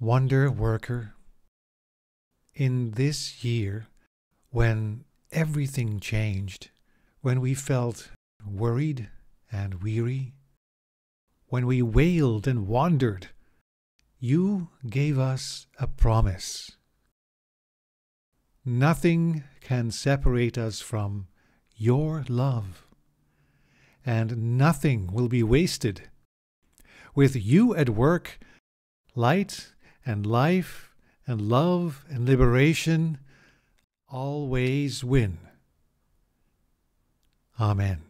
wonder worker, in this year when everything changed, when we felt worried and weary, when we wailed and wandered, you gave us a promise. Nothing can separate us from your love, and nothing will be wasted. With you at work, light and life and love and liberation always win. Amen.